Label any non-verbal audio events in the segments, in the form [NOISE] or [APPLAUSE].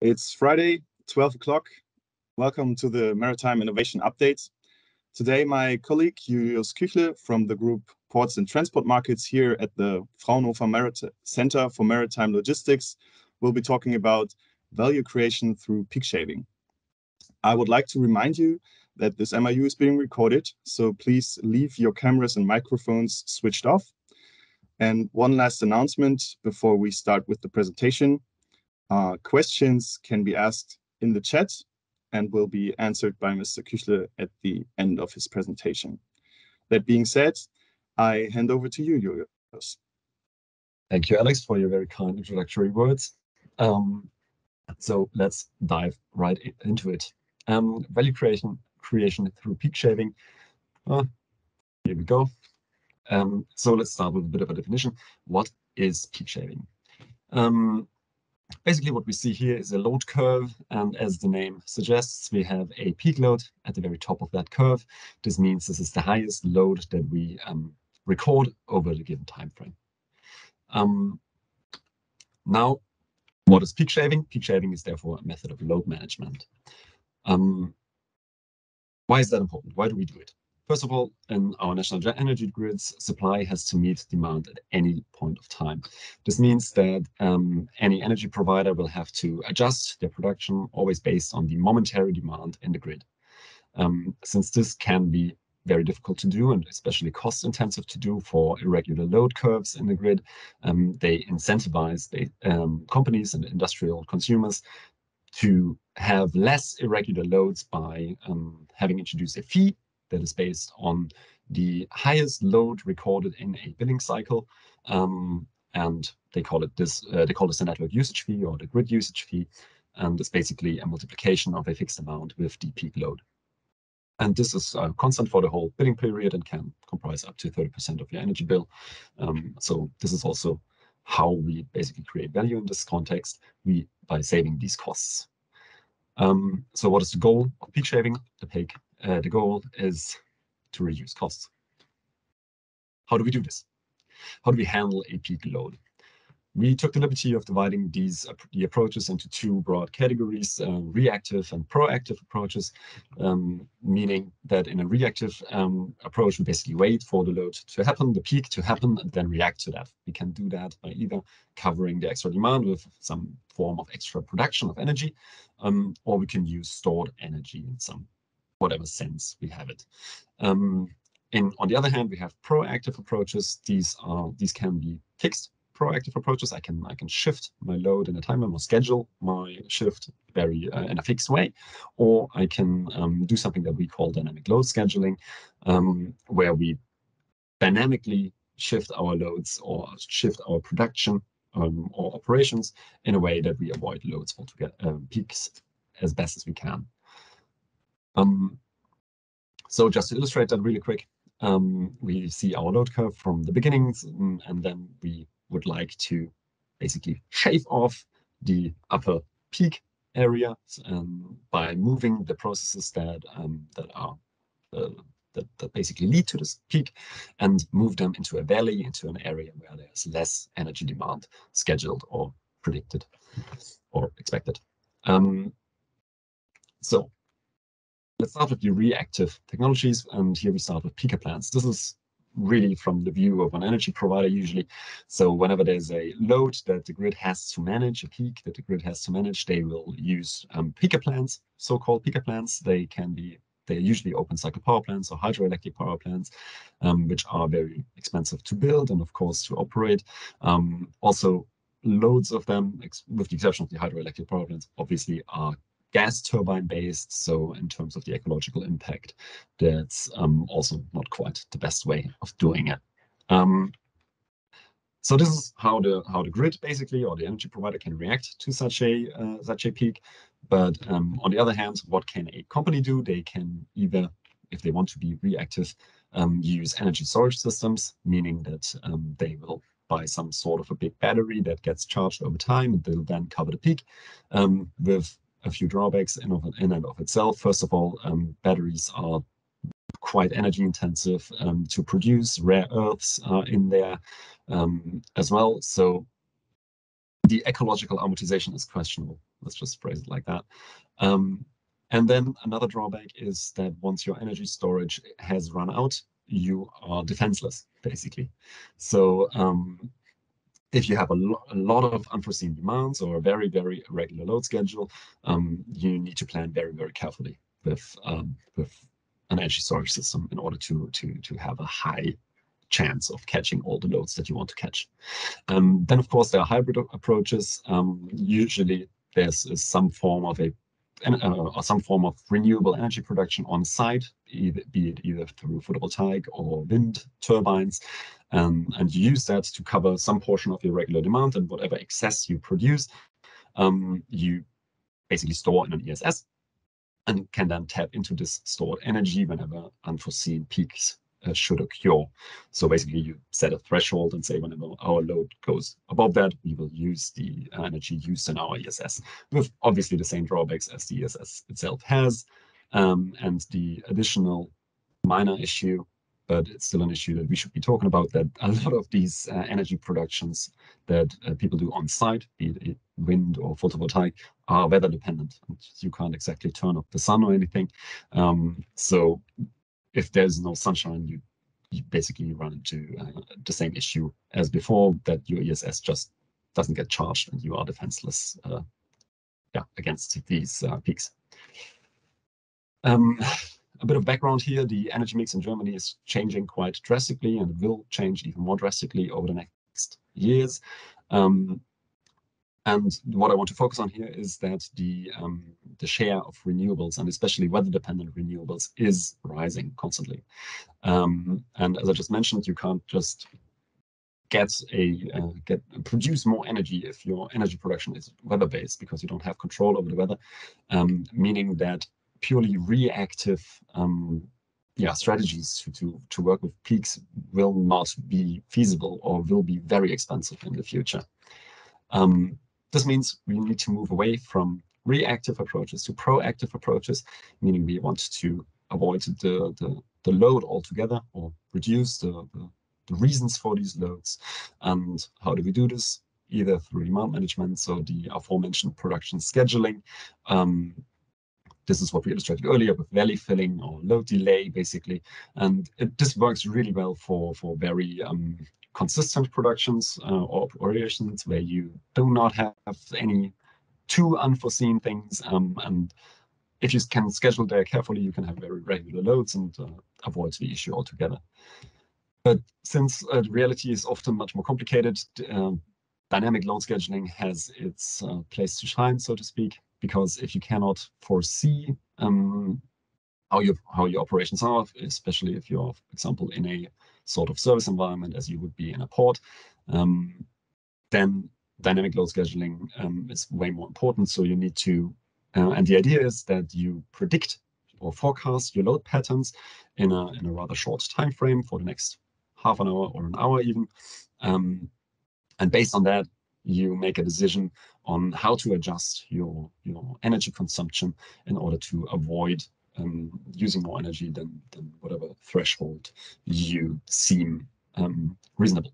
It's Friday, 12 o'clock. Welcome to the Maritime Innovation Update. Today, my colleague Julius Küchle from the group Ports and Transport Markets here at the Fraunhofer Marit Center for Maritime Logistics will be talking about value creation through peak shaving. I would like to remind you that this MIU is being recorded, so please leave your cameras and microphones switched off. And one last announcement before we start with the presentation. Uh, questions can be asked in the chat and will be answered by Mr. Küchle at the end of his presentation. That being said, I hand over to you, Julius. Thank you, Alex, for your very kind introductory words. Um, so let's dive right into it. Um, value creation creation through peak shaving. Uh, here we go. Um, so let's start with a bit of a definition. What is peak shaving? Um, basically what we see here is a load curve and as the name suggests we have a peak load at the very top of that curve. This means this is the highest load that we um, record over the given time frame. Um, now what is peak shaving? Peak shaving is therefore a method of load management. Um, why is that important? Why do we do it First of all, in our national energy grids, supply has to meet demand at any point of time. This means that um, any energy provider will have to adjust their production always based on the momentary demand in the grid. Um, since this can be very difficult to do and especially cost intensive to do for irregular load curves in the grid, um, they incentivize the um, companies and industrial consumers to have less irregular loads by um, having introduced a fee that is based on the highest load recorded in a billing cycle. Um, and they call it this, uh, they call this the network usage fee or the grid usage fee. And it's basically a multiplication of a fixed amount with the peak load. And this is uh, constant for the whole billing period and can comprise up to 30% of your energy bill. Um, so this is also how we basically create value in this context, we by saving these costs. Um, so what is the goal of peak shaving? The peak uh, the goal is to reduce costs. How do we do this? How do we handle a peak load? We took the liberty of dividing these the approaches into two broad categories, uh, reactive and proactive approaches, um, meaning that in a reactive um, approach, we basically wait for the load to happen, the peak to happen, and then react to that. We can do that by either covering the extra demand with some form of extra production of energy, um, or we can use stored energy in some whatever sense we have it. Um, and on the other hand, we have proactive approaches. These are these can be fixed proactive approaches. I can I can shift my load in a timer or schedule my shift very uh, in a fixed way, or I can um, do something that we call dynamic load scheduling, um, where we dynamically shift our loads or shift our production um, or operations in a way that we avoid loads altogether, uh, peaks as best as we can. Um, so just to illustrate that really quick, um, we see our load curve from the beginnings, mm, and then we would like to basically shave off the upper peak area um, by moving the processes that um, that are uh, that, that basically lead to this peak and move them into a valley, into an area where there's less energy demand scheduled or predicted or expected. Um, so Let's start with the reactive technologies, and here we start with peaker plants. This is really from the view of an energy provider usually. So whenever there's a load that the grid has to manage, a peak that the grid has to manage, they will use um, peaker plants, so-called peaker plants. They can be they're usually open cycle power plants or hydroelectric power plants, um, which are very expensive to build and of course to operate. Um, also, loads of them, with the exception of the hydroelectric power plants, obviously are gas turbine based. So in terms of the ecological impact, that's um, also not quite the best way of doing it. Um, so this is how the how the grid basically or the energy provider can react to such a uh, such a peak. But um, on the other hand, what can a company do? They can either, if they want to be reactive, um, use energy storage systems, meaning that um, they will buy some sort of a big battery that gets charged over time and they'll then cover the peak um, with a few drawbacks in, of, in and of itself. First of all, um, batteries are quite energy intensive um, to produce. Rare earths are in there um, as well. So the ecological amortization is questionable. Let's just phrase it like that. Um, and then another drawback is that once your energy storage has run out, you are defenseless, basically. So um, if you have a, lo a, lot of unforeseen demands or a very, very irregular load schedule, um, you need to plan very, very carefully with um, with an energy storage system in order to to to have a high chance of catching all the loads that you want to catch. Um, then, of course, there are hybrid approaches. Um, usually, there's some form of a uh, some form of renewable energy production on site, either, be it either through photovoltaic or wind turbines, um, and you use that to cover some portion of your regular demand and whatever excess you produce, um, you basically store in an ESS and can then tap into this stored energy whenever unforeseen peaks should occur. So basically you set a threshold and say whenever our load goes above that, we will use the energy used in our ESS with obviously the same drawbacks as the ESS itself has. Um, and the additional minor issue, but it's still an issue that we should be talking about, that a lot of these uh, energy productions that uh, people do on site, be it wind or photovoltaic, are weather dependent. You can't exactly turn off the sun or anything. Um, so if there's no sunshine, you, you basically run into uh, the same issue as before that your ESS just doesn't get charged and you are defenseless uh, yeah, against these uh, peaks. Um, a bit of background here, the energy mix in Germany is changing quite drastically and will change even more drastically over the next years. Um, and what I want to focus on here is that the um, the share of renewables and especially weather-dependent renewables is rising constantly. Um, and as I just mentioned, you can't just get a uh, get produce more energy if your energy production is weather-based because you don't have control over the weather, um, meaning that purely reactive um, yeah, strategies to, to, to work with peaks will not be feasible or will be very expensive in the future. Um, this means we need to move away from reactive approaches to proactive approaches, meaning we want to avoid the, the, the load altogether or reduce the, the, the, reasons for these loads. And how do we do this? Either through demand management, so the aforementioned production scheduling. Um, this is what we illustrated earlier with valley filling or load delay, basically. And it, this works really well for, for very um, consistent productions uh, or operations where you do not have any too unforeseen things. Um, and if you can schedule there carefully, you can have very regular loads and uh, avoid the issue altogether. But since uh, reality is often much more complicated, uh, dynamic load scheduling has its uh, place to shine, so to speak, because if you cannot foresee um, how your how your operations are, especially if you're, for example, in a sort of service environment as you would be in a port, um, then dynamic load scheduling um, is way more important. So you need to, uh, and the idea is that you predict or forecast your load patterns in a in a rather short time frame for the next half an hour or an hour even. Um, and based on that, you make a decision on how to adjust your your energy consumption in order to avoid um, using more energy than, than whatever threshold you seem um, reasonable.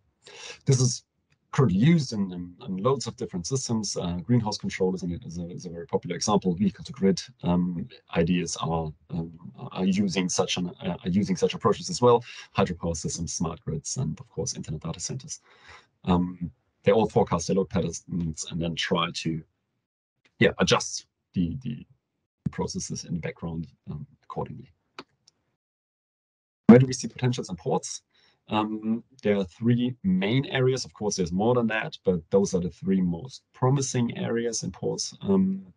This is currently used in, in, in loads of different systems. Uh, greenhouse control is, an, is, a, is, a, very popular example. Vehicle to grid um, ideas are, um, are using such an, uh, are using such approaches as well. Hydropower systems, smart grids, and of course internet data centers. Um, they all forecast their load patterns and then try to yeah adjust the the processes in the background um, accordingly. Where do we see potentials and ports? Um, there are three main areas. Of course, there's more than that, but those are the three most promising areas in ports. Um,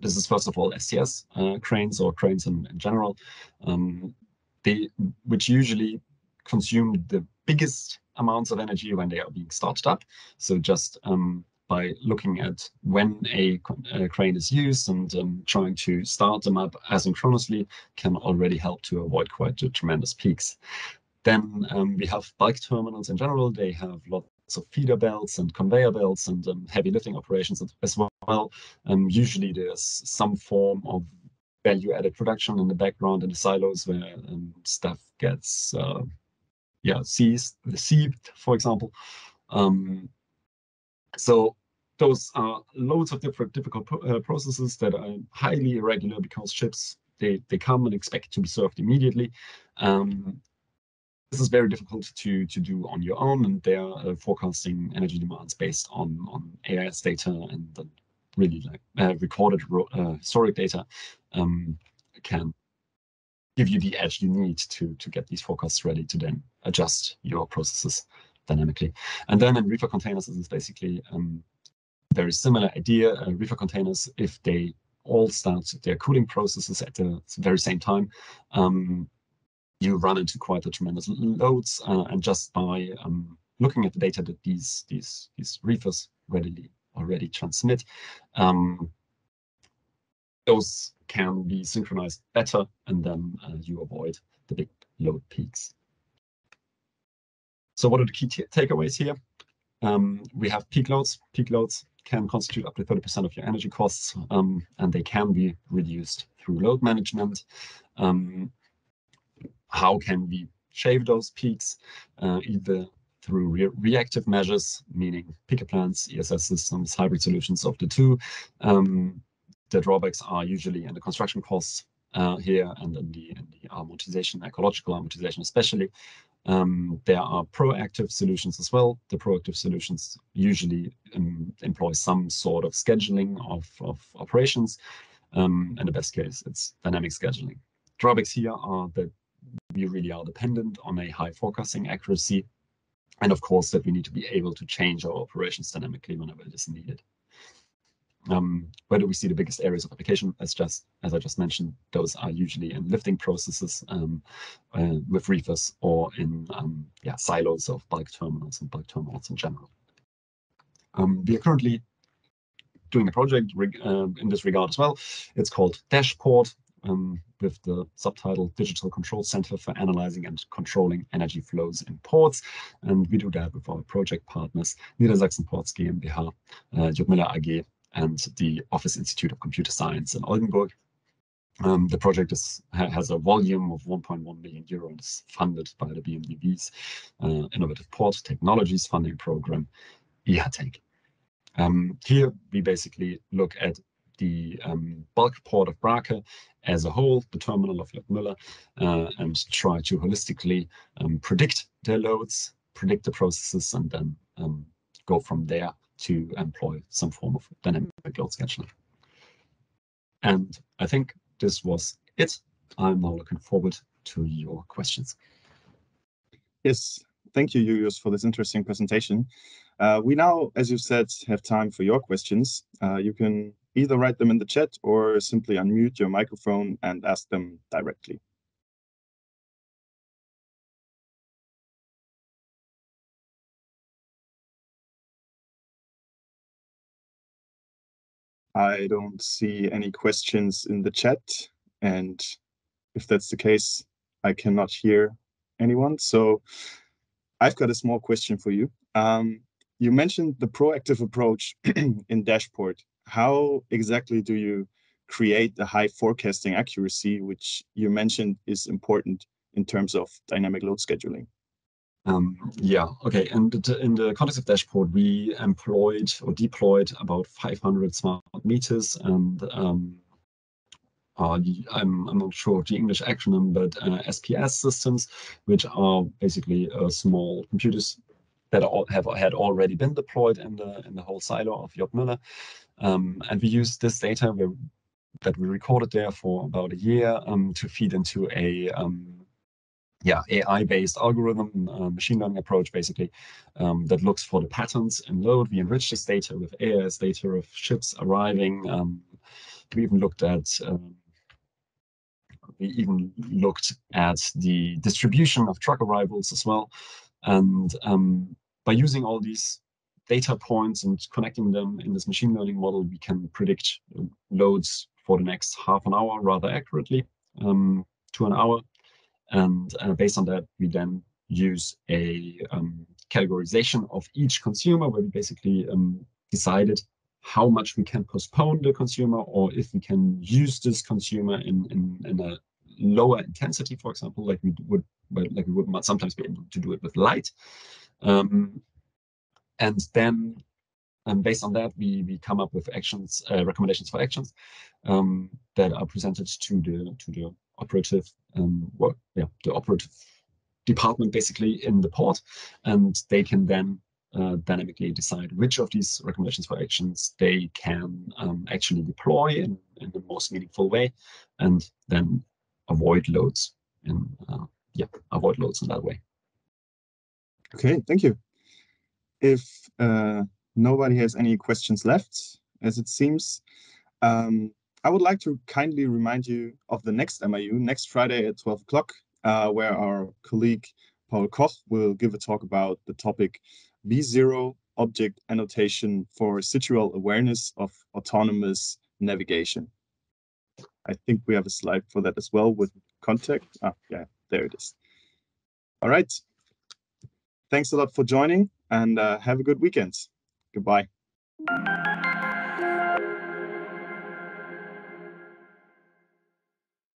this is first of all STS uh, cranes or cranes in, in general, um, they, which usually consume the biggest amounts of energy when they are being started up. So just um, by looking at when a, a crane is used and um, trying to start them up asynchronously can already help to avoid quite tremendous peaks. Then um, we have bulk terminals in general. They have lots of feeder belts and conveyor belts and um, heavy lifting operations as well. Um, usually there's some form of value-added production in the background in the silos where um, stuff gets uh, yeah seized, received, for example. Um, so those are loads of different difficult uh, processes that are highly irregular because ships they they come and expect to be served immediately. Um, this is very difficult to to do on your own, and they are uh, forecasting energy demands based on on AIS data and the really like uh, recorded uh, historic data um, can give you the edge you need to to get these forecasts ready to then adjust your processes dynamically. And then in reefer containers, this is basically um, very similar idea. Uh, reefer containers, if they all start their cooling processes at the very same time, um, you run into quite a tremendous loads. Uh, and just by um, looking at the data that these these these reefers readily already transmit, um, those can be synchronized better, and then uh, you avoid the big load peaks. So what are the key takeaways here? Um, we have peak loads. Peak loads can constitute up to 30% of your energy costs, um, and they can be reduced through load management. Um, how can we shave those peaks? Uh, either through re reactive measures, meaning peaker plants, ESS systems, hybrid solutions of the two. Um, the drawbacks are usually in the construction costs uh, here and in the, in the amortization, ecological amortization especially. Um, there are proactive solutions as well. The proactive solutions usually um, employ some sort of scheduling of, of operations. Um, in the best case, it's dynamic scheduling. Drawbacks here are that we really are dependent on a high forecasting accuracy. And of course, that we need to be able to change our operations dynamically whenever it is needed. Um, where do we see the biggest areas of application? As just as I just mentioned, those are usually in lifting processes um, uh, with reefers or in um, yeah silos of bulk terminals and bulk terminals in general. Um, we are currently doing a project uh, in this regard as well. It's called Dashport um, with the subtitle Digital Control Center for Analyzing and Controlling Energy Flows in Ports. And we do that with our project partners, Niedersachsen Ports GmbH, uh, J. Müller AG, and the OFFIS Institute of Computer Science in Oldenburg. Um, the project is, ha has a volume of 1.1 million euros funded by the BMW's uh, Innovative Port Technologies Funding Program, IHATEC. Um, here we basically look at the um, bulk port of Brake as a whole, the terminal of J. Müller, uh, and try to holistically um, predict their loads, predict the processes, and then um, go from there to employ some form of dynamic load scheduling. And I think this was it. I'm now looking forward to your questions. Yes, thank you, Julius, for this interesting presentation. Uh, we now, as you said, have time for your questions. Uh, you can either write them in the chat or simply unmute your microphone and ask them directly. I don't see any questions in the chat. And if that's the case, I cannot hear anyone. So I've got a small question for you. Um, you mentioned the proactive approach [CLEARS THROAT] in Dashport. How exactly do you create the high forecasting accuracy, which you mentioned is important in terms of dynamic load scheduling? Um, yeah, okay. And in the context of Dashport, we employed or deployed about 500 smart meters and um, uh, I'm, I'm not sure of the English acronym, but uh, SPS systems, which are basically uh, small computers that are, have had already been deployed in the in the whole silo of J. Müller. Um, and we use this data we, that we recorded there for about a year um, to feed into a um, yeah, AI-based algorithm, uh, machine learning approach, basically, um, that looks for the patterns in load. We enrich this data with AIS data of ships arriving. Um, we even looked at um, we even looked at the distribution of truck arrivals as well. And um, by using all these data points and connecting them in this machine learning model, we can predict loads for the next half an hour rather accurately um, to an hour and uh, based on that, we then use a um, categorization of each consumer where we basically um, decided how much we can postpone the consumer or if we can use this consumer in, in, in a lower intensity, for example, like we would like we would sometimes be able to do it with light. Um, and then And based on that, we, we come up with actions, uh, recommendations for actions um, that are presented to the to the operative, um, yeah, the operative department basically in the port, and they can then uh, dynamically decide which of these recommendations for actions they can um, actually deploy in, in the most meaningful way, and then avoid loads in uh, yeah avoid loads in that way. Okay, thank you. If uh, nobody has any questions left, as it seems, um, I would like to kindly remind you of the next MIU next Friday at 12 o'clock, uh, where our colleague Paul Koch will give a talk about the topic B0 object annotation for situational awareness of autonomous navigation. I think we have a slide for that as well with contact. Ah, yeah, there it is. All right. Thanks a lot for joining and uh, have a good weekend. Goodbye.